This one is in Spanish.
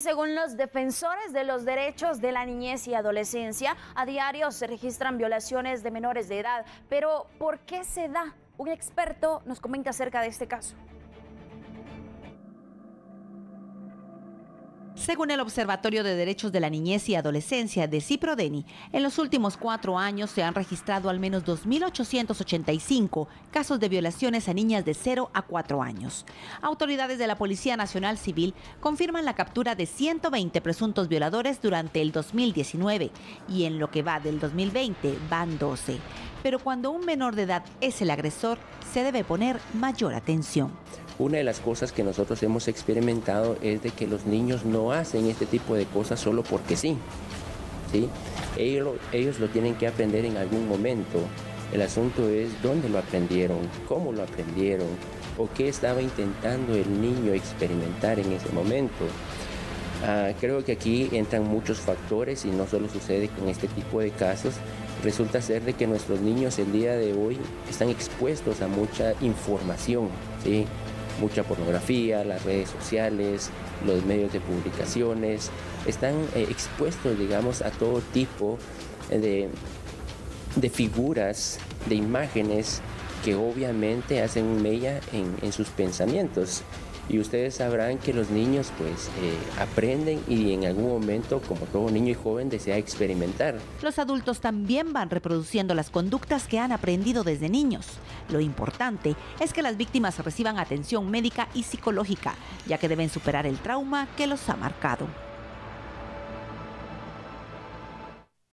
Según los defensores de los derechos de la niñez y adolescencia, a diario se registran violaciones de menores de edad. Pero, ¿por qué se da? Un experto nos comenta acerca de este caso. Según el Observatorio de Derechos de la Niñez y Adolescencia de CIPRODENI, en los últimos cuatro años se han registrado al menos 2.885 casos de violaciones a niñas de 0 a 4 años. Autoridades de la Policía Nacional Civil confirman la captura de 120 presuntos violadores durante el 2019 y en lo que va del 2020 van 12. Pero cuando un menor de edad es el agresor, se debe poner mayor atención. Una de las cosas que nosotros hemos experimentado es de que los niños no hacen este tipo de cosas solo porque sí. ¿sí? Ellos, lo tienen que aprender en algún momento. El asunto es dónde lo aprendieron, cómo lo aprendieron o qué estaba intentando el niño experimentar en ese momento. Ah, creo que aquí entran muchos factores y no solo sucede con este tipo de casos. Resulta ser de que nuestros niños el día de hoy están expuestos a mucha información, ¿sí? Mucha pornografía, las redes sociales, los medios de publicaciones, están eh, expuestos, digamos, a todo tipo de, de, figuras, de imágenes que obviamente hacen mella en, sus pensamientos y ustedes sabrán que los niños pues eh, aprenden y en algún momento, como todo niño y joven, desea experimentar. Los adultos también van reproduciendo las conductas que han aprendido desde niños. Lo importante es que las víctimas reciban atención médica y psicológica, ya que deben superar el trauma que los ha marcado.